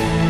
Bye.